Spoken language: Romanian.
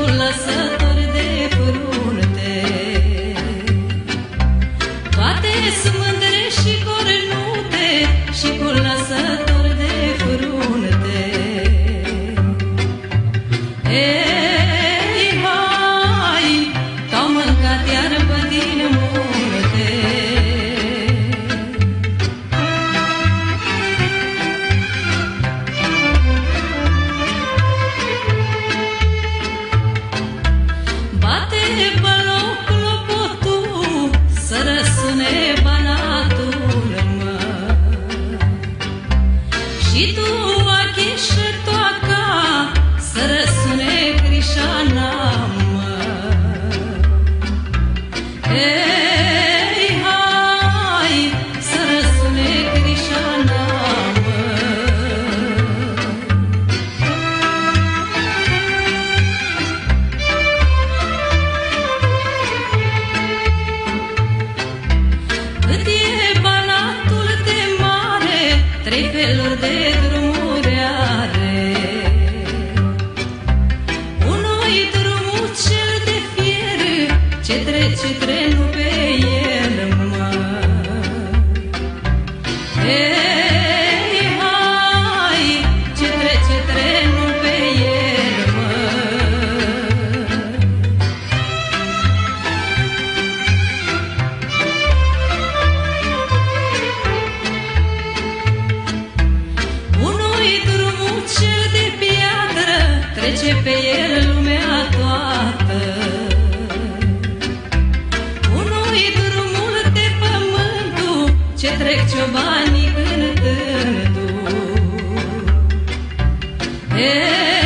cu lăsători de frunte. Toate sunt Bate baloc clopotul Să răsune banatul mă. Și tu achișă toaca Să răsune crișana mă trei feluri de drumuri are. Unul drumul cel de fier, ce trece trenul cel de piatră trece pe el lumea toată. Unui drumul de pământul ce trec ciobanii în târtul. Hey!